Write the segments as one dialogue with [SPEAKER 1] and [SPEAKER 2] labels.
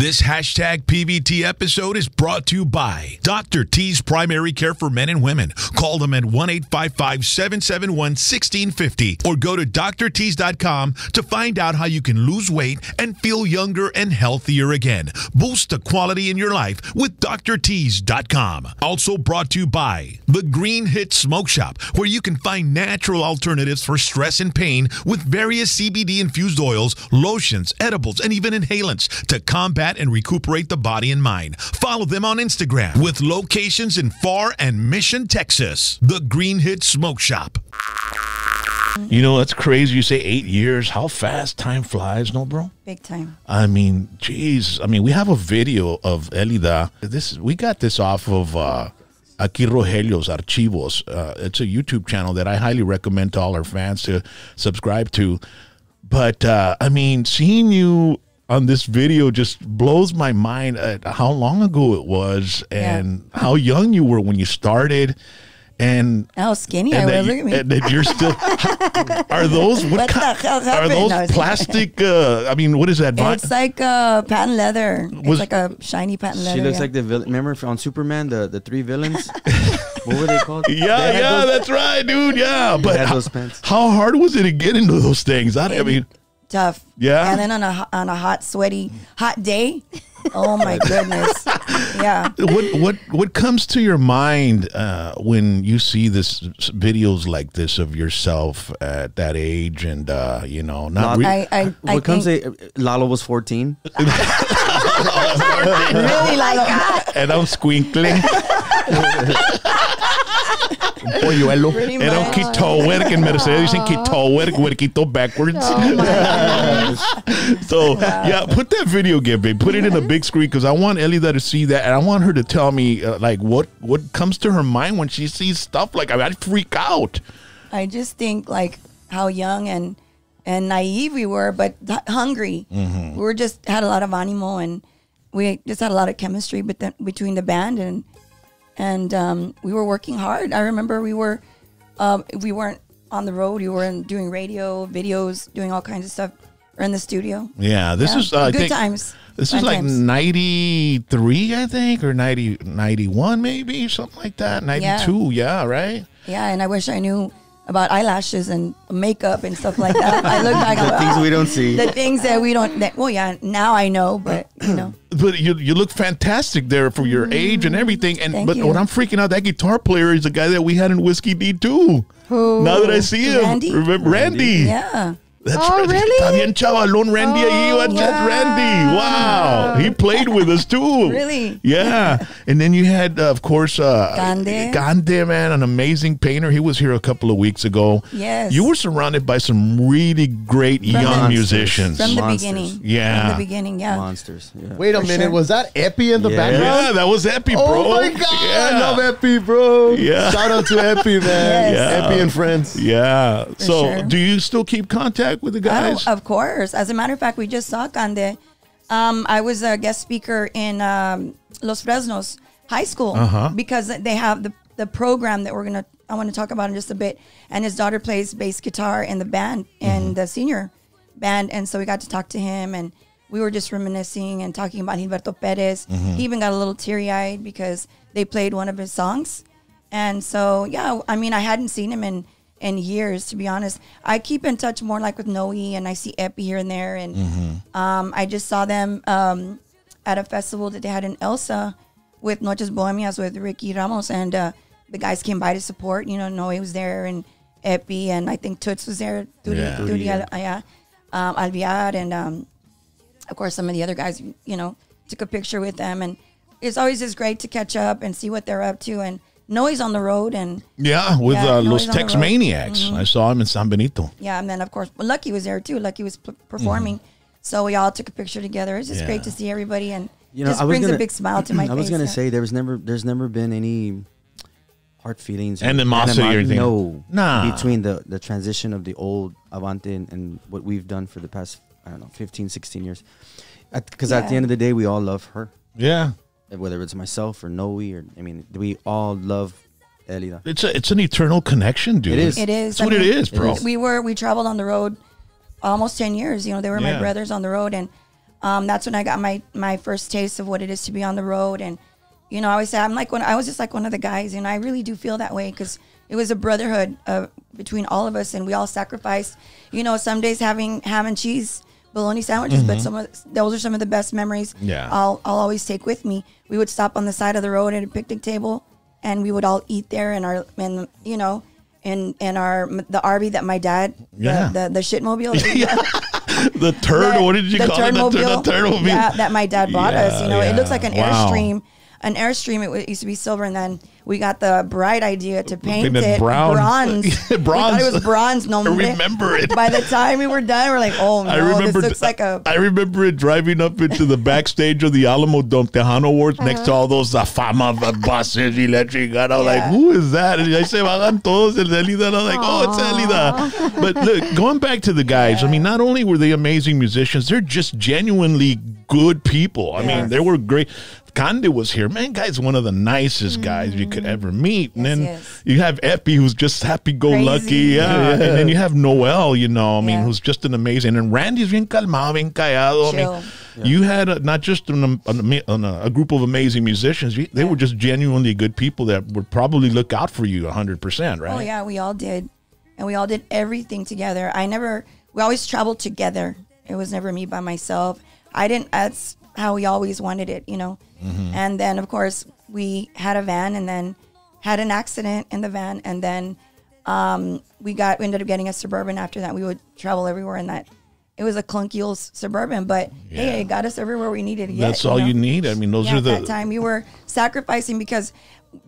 [SPEAKER 1] This hashtag PVT episode is brought to you by Dr. T's Primary Care for Men and Women. Call them at 1 855 771 1650 or go to doctorts.com to find out how you can lose weight and feel younger and healthier again. Boost the quality in your life with doctorts.com. Also brought to you by the Green Hit Smoke Shop, where you can find natural alternatives for stress and pain with various CBD infused oils, lotions, edibles, and even inhalants to combat and recuperate the body and mind. Follow them on Instagram with locations in Pharr and Mission, Texas. The Green Hit Smoke Shop.
[SPEAKER 2] You know, that's crazy. You say eight years. How fast time flies, no, bro?
[SPEAKER 3] Big time.
[SPEAKER 2] I mean, jeez. I mean, we have a video of Elida. This we got this off of uh, Aquí Rogelio's Archivos. Uh, it's a YouTube channel that I highly recommend to all our fans to subscribe to. But uh, I mean, seeing you on this video just blows my mind at how long ago it was and how young you were when you started. And
[SPEAKER 3] How skinny I was.
[SPEAKER 2] that,
[SPEAKER 3] Look
[SPEAKER 2] you,
[SPEAKER 3] at me.
[SPEAKER 2] and that you're still are those what,
[SPEAKER 3] What the
[SPEAKER 2] kind,
[SPEAKER 3] hell
[SPEAKER 2] are those
[SPEAKER 3] No,
[SPEAKER 2] plastic uh I mean what is that Vi-
[SPEAKER 3] It's like uh, patent leather.
[SPEAKER 2] Was-
[SPEAKER 3] it's like a shiny patent leather.
[SPEAKER 4] She looks
[SPEAKER 3] yeah.
[SPEAKER 4] like the villain. Remember on Superman, the, the three villains? what were they called?
[SPEAKER 2] yeah
[SPEAKER 4] They
[SPEAKER 2] yeah
[SPEAKER 4] those-
[SPEAKER 2] that's right dude yeah but
[SPEAKER 4] had
[SPEAKER 2] how,
[SPEAKER 4] those pants.
[SPEAKER 2] how hard was it to get into those things I, I mean
[SPEAKER 3] tough.
[SPEAKER 2] Yeah?
[SPEAKER 3] And then on a on a hot, sweaty, hot day. Oh my goodness. Yeah.
[SPEAKER 2] what what what comes to your mind uh, when you see this videos like this of yourself at that age and uh, you know not re-
[SPEAKER 3] I I, I
[SPEAKER 4] What comes
[SPEAKER 3] think
[SPEAKER 4] to Lalo was 14.
[SPEAKER 3] really like that.
[SPEAKER 2] era un squinkling un polluelo era un work en Mercedes dicen quito work huerquito backwards
[SPEAKER 3] Oh.
[SPEAKER 2] So yeah, put that video again, babe. Put it in a big screen because I want Elida to see that, and I want her to tell me uh, like what what comes to her mind when she sees stuff like I, mean, I freak out.
[SPEAKER 3] I just think like how young and and naive we were, but hungry.
[SPEAKER 2] Mm-hmm.
[SPEAKER 3] We were just had a lot of animo and we just had a lot of chemistry between the band and and um, we were working hard. I remember we were um, we weren't on the road. We were in, doing radio, videos, doing all kinds of stuff. Or in the studio.
[SPEAKER 2] Yeah, this
[SPEAKER 3] Yeah.
[SPEAKER 2] is uh, I
[SPEAKER 3] good
[SPEAKER 2] think,
[SPEAKER 3] times.
[SPEAKER 2] This is like
[SPEAKER 3] times.
[SPEAKER 2] 93, I think, or 90, 91 maybe, something like that. 92, yeah, right?
[SPEAKER 3] Yeah, and I wish I knew about eyelashes and makeup and stuff like that. I look back
[SPEAKER 4] The
[SPEAKER 3] at
[SPEAKER 4] things we don't see.
[SPEAKER 3] the things that we don't. That, well, yeah, now I know, but you know,
[SPEAKER 2] But you you look fantastic there for your age and everything. And
[SPEAKER 3] Mm, Thank
[SPEAKER 2] but
[SPEAKER 3] you.
[SPEAKER 2] when I'm freaking out, that guitar player is the guy that we had in Whiskey D too.
[SPEAKER 3] Who?
[SPEAKER 2] Now that I see him,
[SPEAKER 3] Randy?
[SPEAKER 2] remember Randy?
[SPEAKER 3] yeah.
[SPEAKER 2] That's
[SPEAKER 5] Oh,
[SPEAKER 2] right.
[SPEAKER 5] really?
[SPEAKER 2] Está bien chavalón Randy ahí. What- That's
[SPEAKER 3] yeah.
[SPEAKER 2] Randy. Wow. He played with us too.
[SPEAKER 3] Really?
[SPEAKER 2] Yeah. And then you had, uh, of course, uh,
[SPEAKER 3] Gande.
[SPEAKER 2] Gande, man, an amazing painter. He was here a couple of weeks ago.
[SPEAKER 3] Yes.
[SPEAKER 2] You were surrounded by some really great young
[SPEAKER 3] the-
[SPEAKER 2] musicians.
[SPEAKER 3] From the
[SPEAKER 4] Monsters.
[SPEAKER 3] beginning.
[SPEAKER 2] Yeah.
[SPEAKER 3] From the beginning, yeah.
[SPEAKER 4] Monsters. Yeah.
[SPEAKER 5] Wait a
[SPEAKER 3] For
[SPEAKER 5] minute,
[SPEAKER 3] sure.
[SPEAKER 5] was that Epi in the
[SPEAKER 4] Yeah.
[SPEAKER 5] background?
[SPEAKER 2] yeah, that was Epi, bro.
[SPEAKER 5] Oh my god, I
[SPEAKER 2] Yeah.
[SPEAKER 5] love Epi, bro.
[SPEAKER 2] Yeah.
[SPEAKER 5] Shout out to Epi, man.
[SPEAKER 3] Yes.
[SPEAKER 2] Yeah.
[SPEAKER 5] Epi and friends.
[SPEAKER 2] Yeah. so,
[SPEAKER 3] sure.
[SPEAKER 2] do you still keep contact with the guys?
[SPEAKER 3] Oh, of course. As a matter of fact, we just saw Cande. Um, I was a guest speaker in um, Los Fresnos High School
[SPEAKER 2] Uh-huh.
[SPEAKER 3] because they have the, the program that we're gonna. I want to talk about in just a bit. And his daughter plays bass guitar in the band and the senior band, and so we got to talk to him, and we were just reminiscing and talking about Gilberto Perez. He even got a little teary eyed because they played one of his songs, and so yeah, I mean, I hadn't seen him in in years to be honest. I keep in touch more like with Noe, and I see Epi here and there, and um, I just saw them um, at a festival that they had in Elsa with Noches Bohemias with Ricky Ramos, and uh, the guys came by to support. You know, Noe was there, and Epi, and I think Toots was there, Turi,
[SPEAKER 2] Yeah.
[SPEAKER 3] Turi,
[SPEAKER 4] yeah.
[SPEAKER 3] Al- yeah, um, Alviar, and um, of course some of the other guys. You know, took a picture with them, and it's always just great to catch up and see what they're up to. And Noe's on the road, and
[SPEAKER 2] yeah, with
[SPEAKER 3] Yeah,
[SPEAKER 2] uh, Los
[SPEAKER 3] he's on the
[SPEAKER 2] Tex. Maniacs. I saw him in San Benito.
[SPEAKER 3] yeah, and then of course well, Lucky was there too. Lucky was p- performing, so we all took a picture together. It's just
[SPEAKER 2] Yeah.
[SPEAKER 3] great to see everybody, and
[SPEAKER 4] You know,
[SPEAKER 3] just
[SPEAKER 4] I
[SPEAKER 3] brings
[SPEAKER 4] gonna,
[SPEAKER 3] a big smile to my face.
[SPEAKER 4] I was gonna
[SPEAKER 3] yeah.
[SPEAKER 4] say there was never, there's never been any hard feelings, or
[SPEAKER 2] Animosity or anything.
[SPEAKER 4] No,
[SPEAKER 2] Nah.
[SPEAKER 4] Between the the transition of the old Avante and, and what we've done for the past, I don't know, 15, 16 years. Because at the end of the day, we all love her,
[SPEAKER 2] Yeah.
[SPEAKER 4] Whether it's myself or Noe or I mean, we all love Elida.
[SPEAKER 2] It's a, it's an eternal connection, dude.
[SPEAKER 4] It is.
[SPEAKER 3] It is.
[SPEAKER 2] That's what it is, bro.
[SPEAKER 4] is.
[SPEAKER 3] We were we traveled on the road almost ten years. You know, they were
[SPEAKER 2] Yeah.
[SPEAKER 3] my brothers on the road, and um, that's when I got my my first taste of what it is to be on the road. And you know, I always say I'm like when I was just like one of the guys, and I really do feel that way because it was a brotherhood uh, between all of us, and we all sacrificed. You know, some days having ham and cheese bologna sandwiches, but mm-hmm. some of those are some of the best memories.
[SPEAKER 2] Yeah.
[SPEAKER 3] I'll I'll always take with me. We would stop on the side of the road at a picnic table, and we would all eat there, and our and you know. In, in our the RV that my dad
[SPEAKER 2] Yeah.
[SPEAKER 3] the, the the shitmobile
[SPEAKER 2] the
[SPEAKER 3] the-
[SPEAKER 2] what did you
[SPEAKER 3] the
[SPEAKER 2] call it? The, tur- the turtle.
[SPEAKER 3] Yeah, that my dad bought us. You know, it looks like an.
[SPEAKER 2] Wow.
[SPEAKER 3] Airstream. An Airstream. It used to be silver, and then we got the bright idea to paint it
[SPEAKER 2] brown.
[SPEAKER 3] bronze. We thought
[SPEAKER 2] Bronze.
[SPEAKER 3] it was bronze. No,
[SPEAKER 2] I remember it.
[SPEAKER 3] By the time we were done, we're like, oh no,
[SPEAKER 2] I remember.
[SPEAKER 3] this looks like a.
[SPEAKER 2] I remember it driving up into the backstage of the Alamodome Tejano Awards next to all those uh, fama the buses y la chingada. I'm like, who is that? And I say, vagan todos el Elida. And I'm like, oh, it's Elida. But look, going back to the guys, I mean, not only were they amazing musicians, they're just genuinely good people. I mean, they were great. Kande was here. Man, guy's one of the nicest guys you could mm. ever meet. And
[SPEAKER 3] Yes,
[SPEAKER 2] then
[SPEAKER 3] yes.
[SPEAKER 2] you have Epi, who's just happy go lucky.
[SPEAKER 3] Crazy.
[SPEAKER 2] Yeah. And then you have Noel, you know, I mean,
[SPEAKER 3] Yeah.
[SPEAKER 2] who's just an amazing. And Randy's bien calmado, bien callado. I mean,
[SPEAKER 3] Chill.
[SPEAKER 2] you had a, not just an, an, an, uh, a group of amazing musicians. You- They were just genuinely good people that would probably look out for you 100%, right?
[SPEAKER 3] Oh yeah, we all did, and we all did everything together. I never. We always traveled together. It was never me by myself. I didn't. That's how we always wanted it, you know.
[SPEAKER 2] Mm-hmm.
[SPEAKER 3] And then of course we had a van, and then had an accident in the van, and then um, we got we ended up getting a suburban. After that, we would travel everywhere in that. It was a clunky old suburban, but
[SPEAKER 2] Yeah.
[SPEAKER 3] hey, it got us everywhere we needed.
[SPEAKER 2] That's all
[SPEAKER 3] know?
[SPEAKER 2] you need. I mean, those
[SPEAKER 3] yeah,
[SPEAKER 2] are
[SPEAKER 3] at that
[SPEAKER 2] the.
[SPEAKER 3] time we were sacrificing because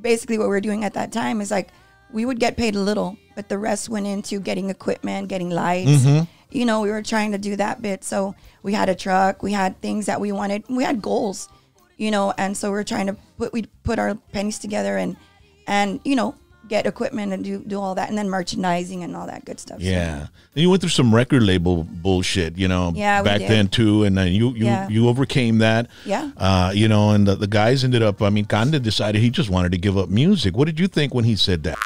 [SPEAKER 3] basically what we were doing at that time is like we would get paid a little, but the rest went into getting equipment, getting lights.
[SPEAKER 2] Mm-hmm.
[SPEAKER 3] You know, we were trying to do that bit. So we had a truck, we had things that we wanted, we had goals, you know, and so we are trying to put we put our pennies together and and you know get equipment and do do all that, and then merchandising and all that good stuff. So-
[SPEAKER 2] Yeah, and you went through some record label bullshit, you know,
[SPEAKER 3] Yeah,
[SPEAKER 2] back then too, and then you you
[SPEAKER 3] Yeah.
[SPEAKER 2] you overcame that.
[SPEAKER 3] Yeah.
[SPEAKER 2] uh, you know, and the, the guys ended up. I mean, Kanda decided he just wanted to give up music. What did you think when he said that?